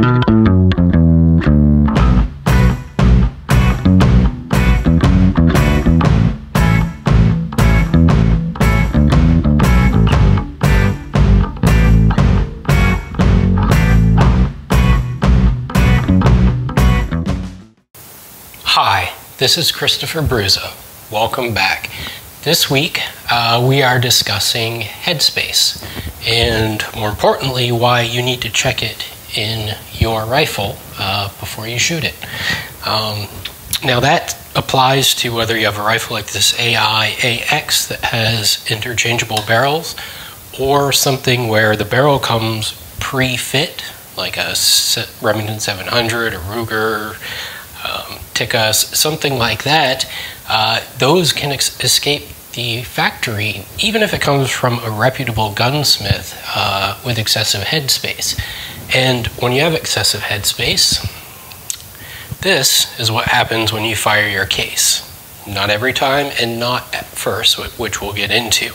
Hi, this is Christopher Brusa. Welcome back. This week uh, we are discussing Headspace and more importantly why you need to check it in your rifle uh, before you shoot it. Um, now that applies to whether you have a rifle like this AI AX that has interchangeable barrels or something where the barrel comes pre-fit like a Remington 700, a Ruger, um, Tikka, something like that, uh, those can escape the factory, even if it comes from a reputable gunsmith uh, with excessive headspace. And when you have excessive headspace, this is what happens when you fire your case. Not every time and not at first, which we'll get into.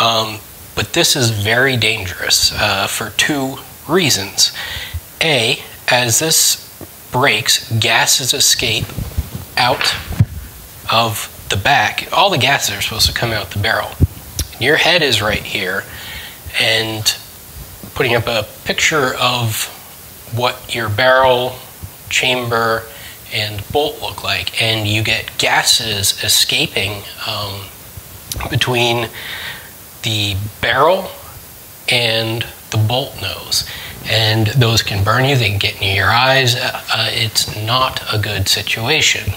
Um, but this is very dangerous uh, for two reasons. A, as this breaks, gases escape out of the back. All the gases are supposed to come out the barrel. Your head is right here, and putting up a picture of what your barrel, chamber, and bolt look like, and you get gases escaping um, between the barrel and the bolt nose and those can burn you, they can get in your eyes. Uh, uh, it's not a good situation.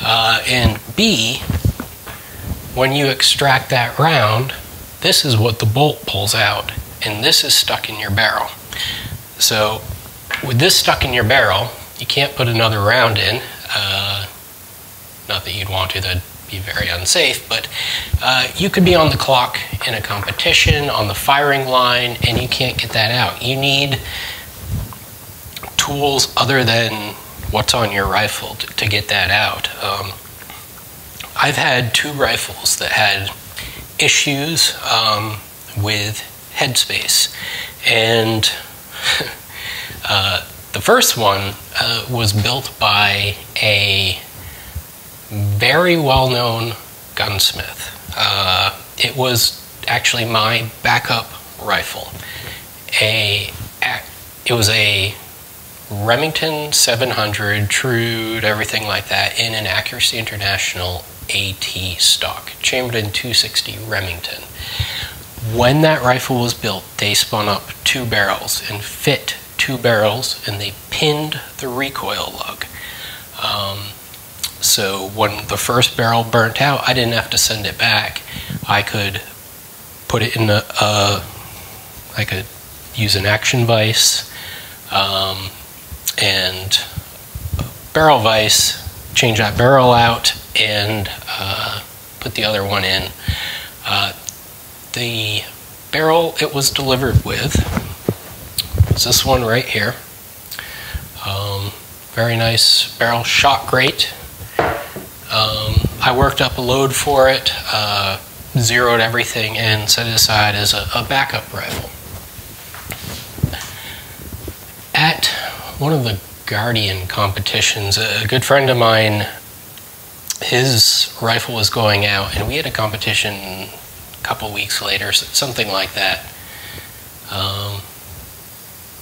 Uh, and B, when you extract that round, this is what the bolt pulls out, and this is stuck in your barrel. So, with this stuck in your barrel, you can't put another round in. Uh, not that you'd want to, that'd be very unsafe, but uh, you could be on the clock in a competition, on the firing line, and you can't get that out. You need tools other than what's on your rifle to, to get that out. Um, I've had two rifles that had issues um, with headspace, and uh, the first one uh, was built by a very well known gunsmith. Uh, it was actually my backup rifle. A, it was a Remington 700, trued, everything like that, in an Accuracy International AT stock, chambered in 260 Remington. When that rifle was built, they spun up two barrels and fit two barrels, and they pinned the recoil lug. Um, so when the first barrel burnt out, I didn't have to send it back. I could put it in a, a I could use an action vise um, and barrel vise, change that barrel out, and uh, put the other one in. Uh, the barrel it was delivered with is this one right here. Um, very nice barrel, shot great. Um, I worked up a load for it, uh, zeroed everything, and set it aside as a, a backup rifle. At one of the Guardian competitions, a good friend of mine, his rifle was going out, and we had a competition couple weeks later, something like that. Um,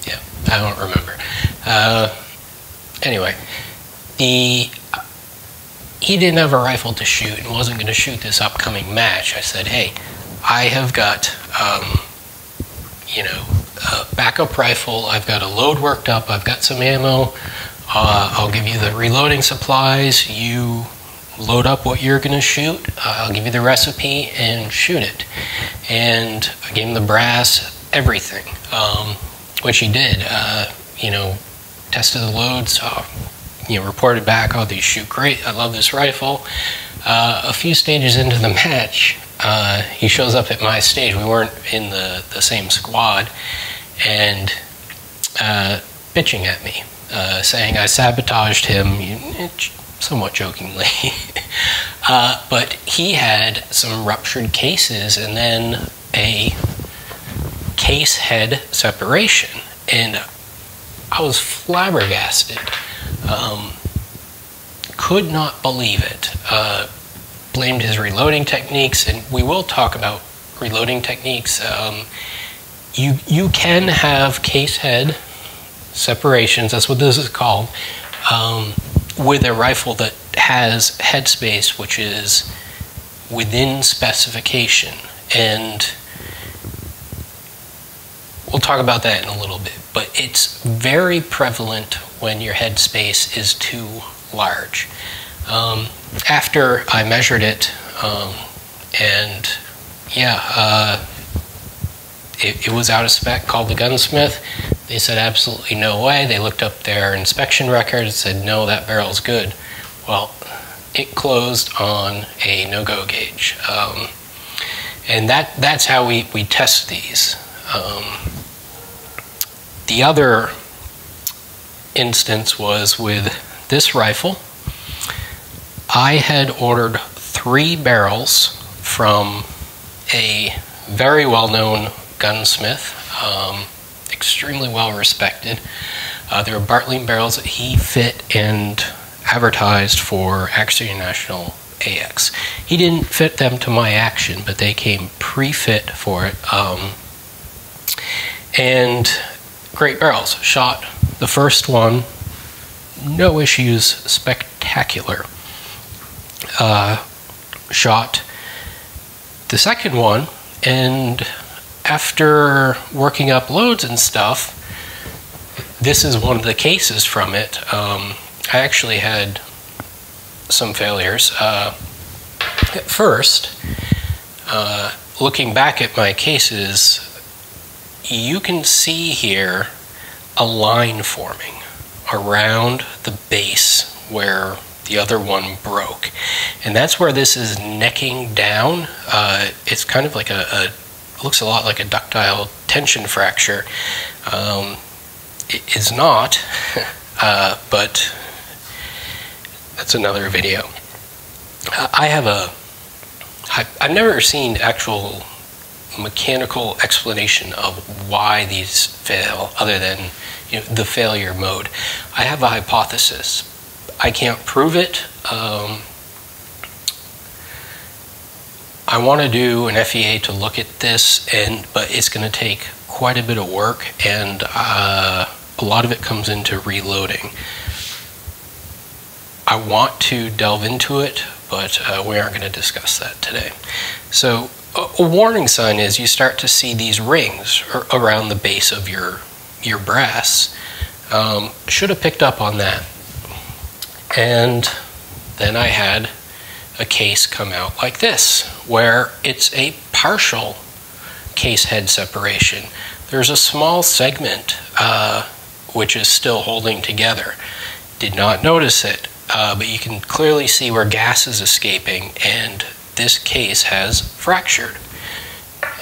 yeah, I don't remember. Uh, anyway, the he didn't have a rifle to shoot and wasn't going to shoot this upcoming match. I said, hey, I have got, um, you know, a backup rifle. I've got a load worked up. I've got some ammo. Uh, I'll give you the reloading supplies. You load up what you're going to shoot. Uh, I'll give you the recipe and shoot it. And I gave him the brass, everything, um, which he did. Uh, you know, tested the loads, you know, reported back, oh, these shoot great. I love this rifle. Uh, a few stages into the match, uh, he shows up at my stage. We weren't in the, the same squad, and uh, bitching at me, saying I sabotaged him, somewhat jokingly. Uh, but he had some ruptured cases and then a case head separation. And I was flabbergasted. Um, could not believe it. Uh, blamed his reloading techniques, and we will talk about reloading techniques. Um, you you can have case head separations. That's what this is called. Um, with a rifle that has headspace, which is within specification, and we'll talk about that in a little bit. But it's very prevalent when your headspace is too large. Um, after I measured it, um, and yeah, uh, it, it, was out of spec, called the gunsmith. They said absolutely no way. They looked up their inspection records, said no, that barrel's good. Well, it closed on a no-go gauge. Um, and that, that's how we, we test these. Um, the other instance was with this rifle. I had ordered three barrels from a very well-known gunsmith, um, extremely well respected. Uh, they were Bartlein barrels that he fit and advertised for Accuracy International AX. He didn't fit them to my action, but they came pre-fit for it. Um, and great barrels. Shot the first one, no issues, spectacular uh, shot the second one, and after working up loads and stuff, this is one of the cases from it. Um, I actually had some failures. Uh, at first, uh, looking back at my cases, you can see here a line forming around the base where the other one broke. And that's where this is necking down. Uh, it's kind of like a, a, looks a lot like a ductile tension fracture. Um, it is not, uh, but that's another video. I have a, I've never seen actual mechanical explanation of why these fail other than you know, the failure mode. I have a hypothesis I can't prove it. Um, I want to do an FEA to look at this, and but it's going to take quite a bit of work, and uh, a lot of it comes into reloading. I want to delve into it, but uh, we aren't going to discuss that today. So a, a, warning sign is you start to see these rings around the base of your your brass. Um, should have picked up on that. And then I had a case come out like this, where it's a partial case head separation. There's a small segment uh, which is still holding together. Did not notice it, uh, but you can clearly see where gas is escaping, and this case has fractured.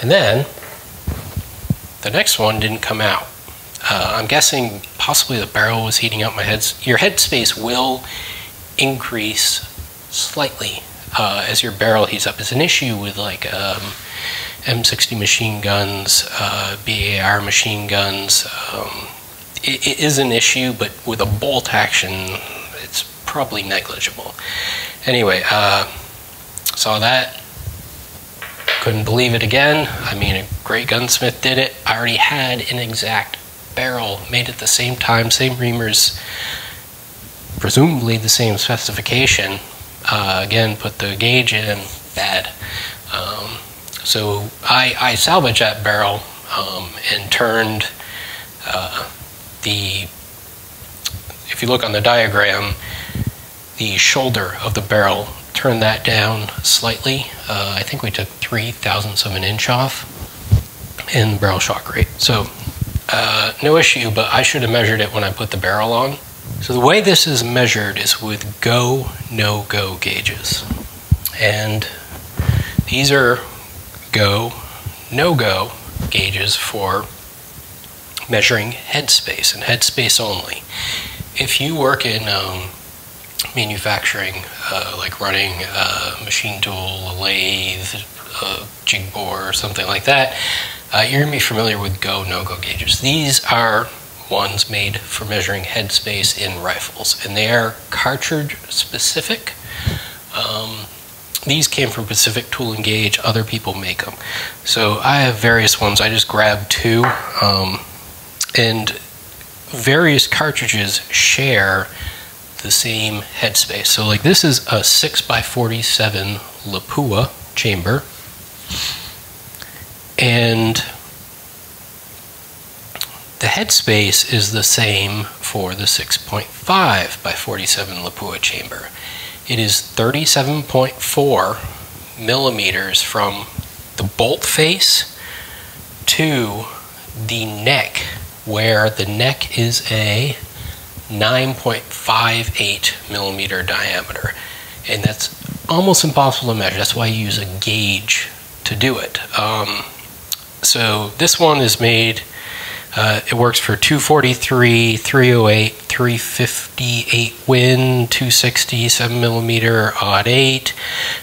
And then the next one didn't come out. Uh, I'm guessing possibly the barrel was heating up my head. Your headspace will increase slightly uh, as your barrel heats up. It's an issue with like um, M60 machine guns, uh, BAR machine guns. Um, it, it is an issue, but with a bolt action, it's probably negligible. Anyway, uh, saw that. Couldn't believe it again. I mean, a great gunsmith did it. I already had an exact barrel made at the same time, same reamers, presumably the same specification. Uh, again, put the gauge in, bad. Um, so I, I, salvaged that barrel um, and turned uh, the, if you look on the diagram, the shoulder of the barrel, turned that down slightly. Uh, I think we took three thousandths of an inch off in barrel shock rate. So uh, no issue, but I should have measured it when I put the barrel on. So the way this is measured is with go, no-go gauges. And these are go, no-go gauges for measuring headspace and headspace only. If you work in um, manufacturing, uh, like running a machine tool, a lathe, a jig bore, or something like that, uh, you're going to be familiar with go, no-go gauges. These are ones made for measuring headspace in rifles, and they are cartridge specific. Um, these came from Pacific Tool and Gauge. Other people make them. So I have various ones. I just grabbed two. Um, and various cartridges share the same headspace. So like this is a 6x47 Lapua chamber. And headspace is the same for the 6.5 by 47 Lapua chamber. It is 37.4 millimeters from the bolt face to the neck, where the neck is a 9.58 millimeter diameter. And that's almost impossible to measure. That's why you use a gauge to do it. Um, so this one is made, uh, it works for 243, 308, 358 Win, 260, 7 millimeter, odd 8,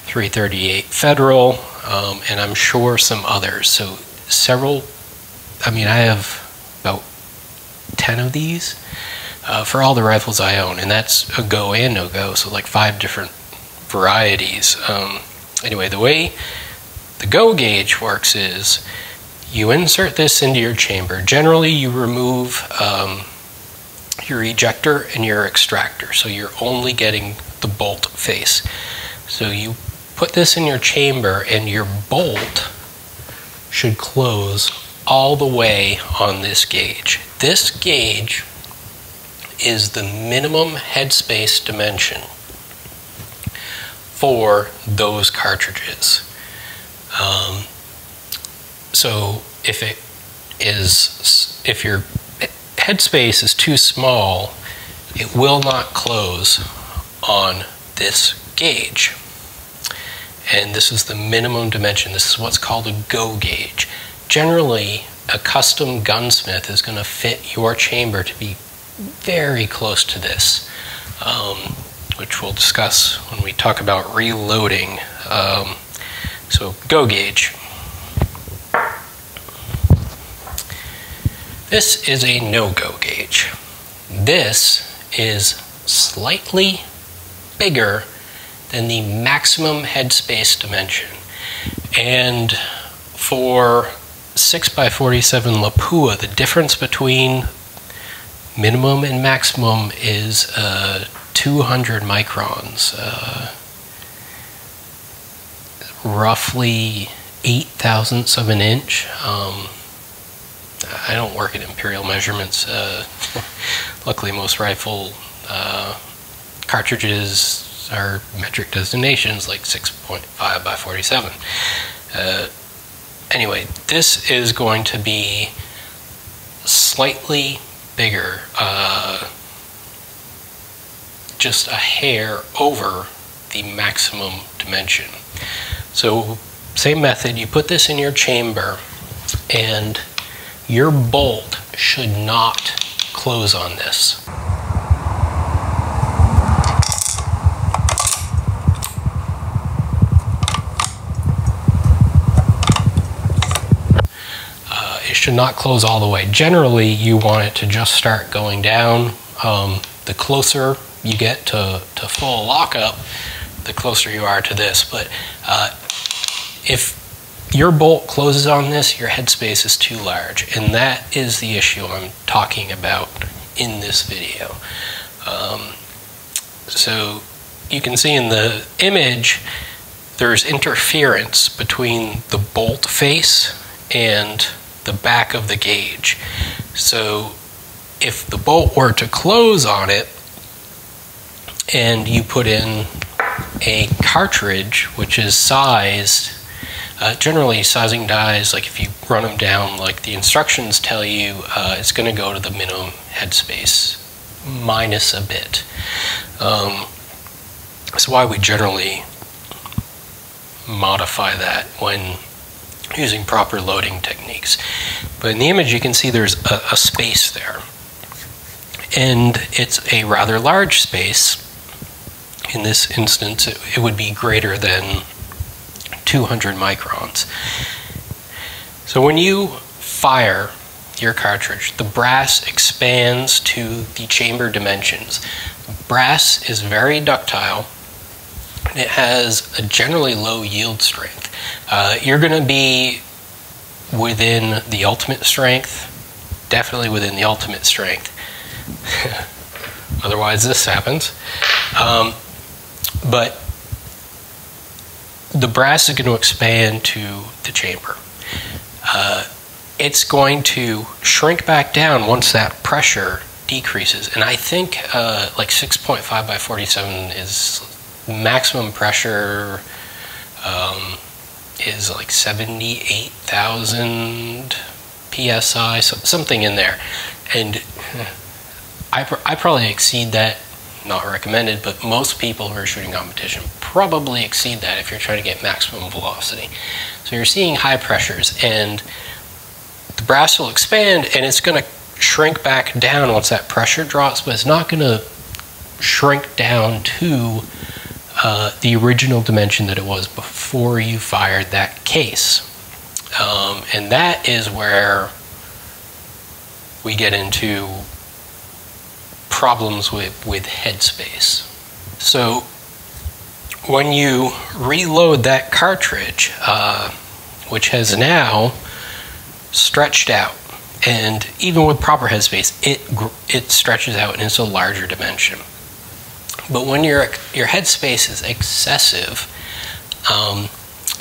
338 Federal, um, and I'm sure some others. So several, I mean, I have about 10 of these uh, for all the rifles I own, and that's a go and no go, so like five different varieties. Um, anyway, the way the go gauge works is you insert this into your chamber. Generally, you remove um, your ejector and your extractor, so you're only getting the bolt face. So you put this in your chamber, and your bolt should close all the way on this gauge. This gauge is the minimum headspace dimension for those cartridges. So if it is, if your headspace is too small, it will not close on this gauge. And this is the minimum dimension. This is what's called a go gauge. Generally, a custom gunsmith is going to fit your chamber to be very close to this, um, which we'll discuss when we talk about reloading. Um, so, go gauge. This is a no-go gauge. This is slightly bigger than the maximum headspace dimension. And for 6x47 Lapua, the difference between minimum and maximum is uh, 200 microns, uh, roughly eight thousandths of an inch. Um, I don't work at imperial measurements. Uh, luckily, most rifle uh, cartridges are metric designations, like 6.5 by 47. Uh, anyway, this is going to be slightly bigger, uh, just a hair over the maximum dimension. So same method, you put this in your chamber and your bolt should not close on this. It should not close all the way. Generally, you want it to just start going down. Um, the closer you get to, to full lockup, the closer you are to this. But uh, if your bolt closes on this, your headspace is too large. And that is the issue I'm talking about in this video. Um, so you can see in the image, there's interference between the bolt face and the back of the gauge. So if the bolt were to close on it and you put in a cartridge which is sized uh, generally sizing dies like if you run them down like the instructions tell you uh, it's going to go to the minimum headspace minus a bit um, that's why we generally modify that when using proper loading techniques. But in the image, you can see there's a, a space there. And it's a rather large space. In this instance, it, it would be greater than 200 microns. So when you fire your cartridge, the brass expands to the chamber dimensions. Brass is very ductile. It has a generally low yield strength. Uh, you're going to be within the ultimate strength, definitely within the ultimate strength. Otherwise, this happens. Um, but the brass is going to expand to the chamber. Uh, it's going to shrink back down once that pressure decreases. And I think uh, like 6.5 by 47 is maximum pressure um, is like 78,000 psi, so something in there. And I, pr I probably exceed that, not recommended, but most people who are shooting competition probably exceed that if you're trying to get maximum velocity. So you're seeing high pressures and the brass will expand and it's going to shrink back down once that pressure drops, but it's not going to shrink down to uh, the original dimension that it was before you fired that case. Um, and that is where we get into problems with, with headspace. So when you reload that cartridge, uh, which has now stretched out, and even with proper headspace, it it stretches out and it's a larger dimension. But when your your headspace is excessive, um,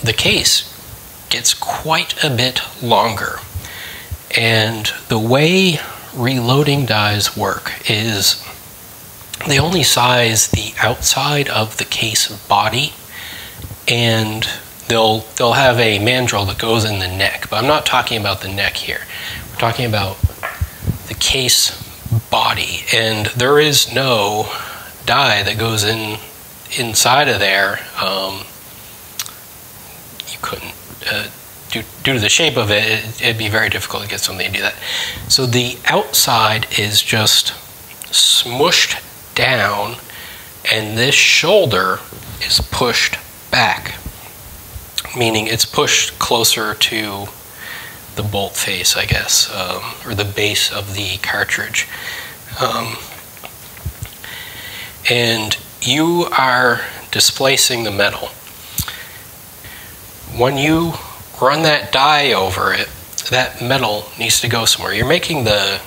the case gets quite a bit longer. And the way reloading dies work is they only size the outside of the case body and they'll they'll have a mandrel that goes in the neck but i'm not talking about the neck here. We're talking about the case body and there is no die that goes in inside of there um, you couldn't uh, due, due to the shape of it, it it'd be very difficult to get something to do that. So the outside is just smushed down and this shoulder is pushed back, meaning it's pushed closer to the bolt face, I guess, um, or the base of the cartridge. Um, and you are displacing the metal. When you run that die over it, that metal needs to go somewhere. You're making the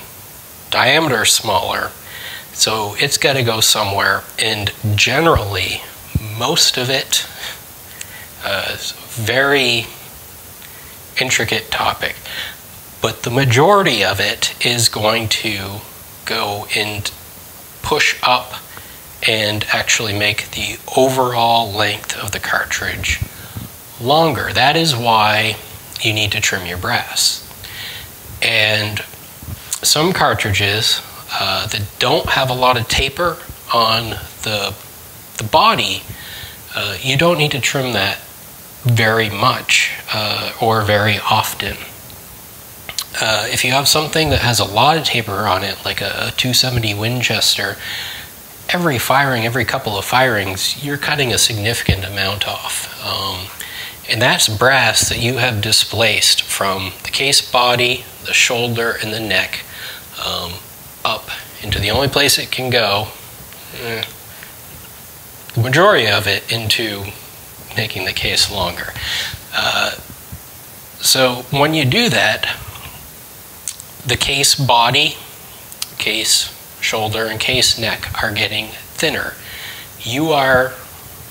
diameter smaller, so it's got to go somewhere, and generally, most of it uh, very intricate topic, but the majority of it is going to go and push up and actually make the overall length of the cartridge longer. That is why you need to trim your brass. And some cartridges uh, that don't have a lot of taper on the, the body, uh, you don't need to trim that very much uh, or very often. Uh, if you have something that has a lot of taper on it, like a, a 270 Winchester, every firing, every couple of firings, you're cutting a significant amount off. Um, and that's brass that you have displaced from the case body, the shoulder, and the neck um, up into the only place it can go, eh, the majority of it into making the case longer. Uh, so when you do that, the case body, case shoulder, and case neck are getting thinner. You are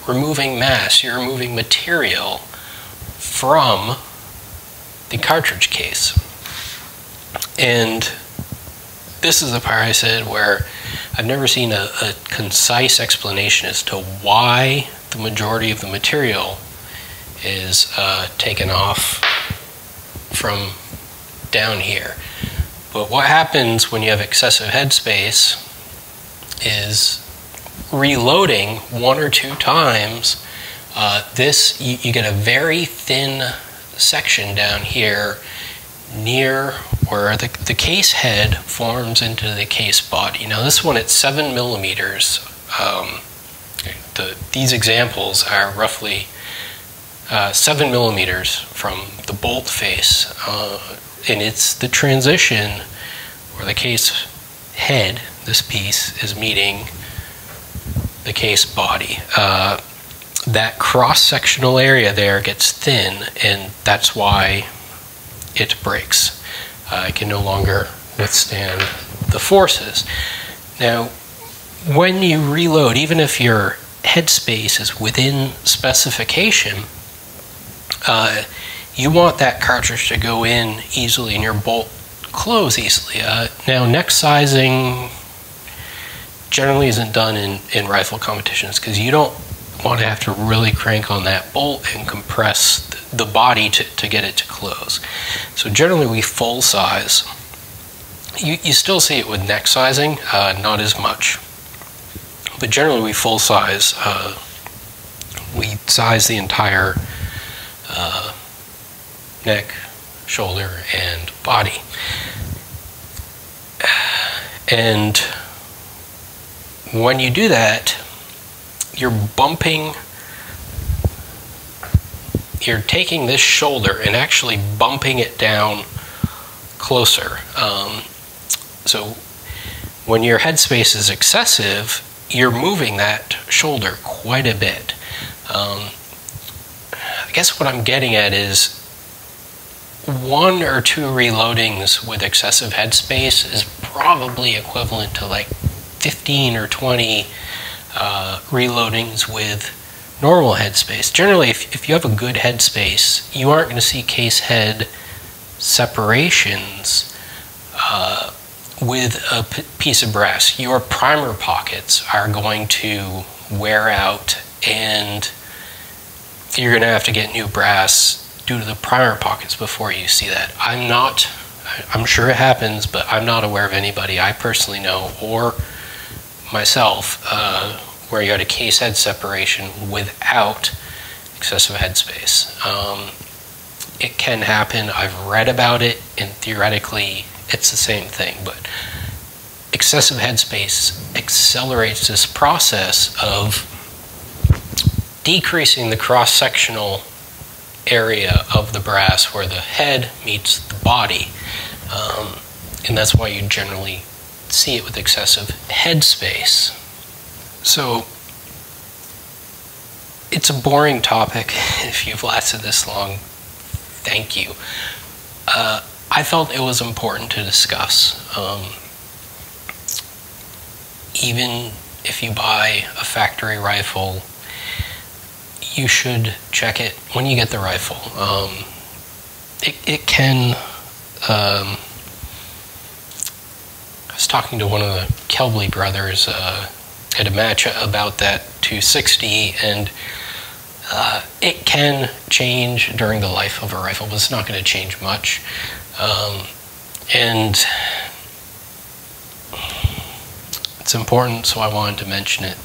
removing mass, you're removing material from the cartridge case. And this is the part I said where I've never seen a, a concise explanation as to why the majority of the material is uh, taken off from down here. But what happens when you have excessive headspace is reloading one or two times. Uh, this you, you get a very thin section down here near where the, the case head forms into the case body. Now this one it's seven millimeters. Um, the, these examples are roughly uh, seven millimeters from the bolt face uh, and it's the transition where the case head, this piece, is meeting the case body. Uh, that cross-sectional area there gets thin, and that's why it breaks. Uh, it can no longer withstand the forces. Now, when you reload, even if your headspace is within specification, uh, you want that cartridge to go in easily and your bolt close easily. Uh, now, neck sizing generally isn't done in, in rifle competitions because you don't want to have to really crank on that bolt and compress the body to, to get it to close. So generally we full size. You, you still see it with neck sizing, uh, not as much. But generally we full size. Uh, we size the entire uh, neck, shoulder, and body. And when you do that, you're bumping, you're taking this shoulder and actually bumping it down closer. Um, so when your headspace is excessive, you're moving that shoulder quite a bit. Um, I guess what I'm getting at is one or two reloadings with excessive headspace is probably equivalent to like 15 or 20 uh, reloadings with normal headspace. Generally, if, if you have a good headspace, you aren't going to see case head separations uh, with a piece of brass. Your primer pockets are going to wear out and you're going to have to get new brass due to the primer pockets before you see that. I'm not, I'm sure it happens, but I'm not aware of anybody I personally know or myself uh, where you had a case head separation without excessive headspace. Um, it can happen. I've read about it, and theoretically, it's the same thing. But excessive headspace accelerates this process of decreasing the cross sectional area of the brass where the head meets the body. Um, and that's why you generally see it with excessive headspace. So it's a boring topic. If you've lasted this long, thank you. Uh, I felt it was important to discuss. Um, even if you buy a factory rifle, you should check it when you get the rifle. Um, it, it can um, was talking to one of the Kelbly brothers uh, at a match about that 260, and uh, it can change during the life of a rifle, but it's not going to change much. Um, and it's important, so I wanted to mention it.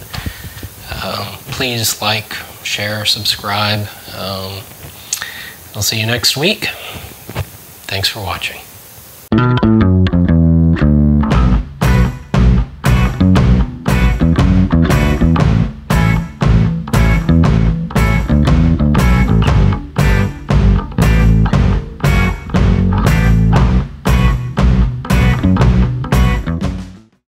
Um, please like, share, subscribe. Um, I'll see you next week. Thanks for watching.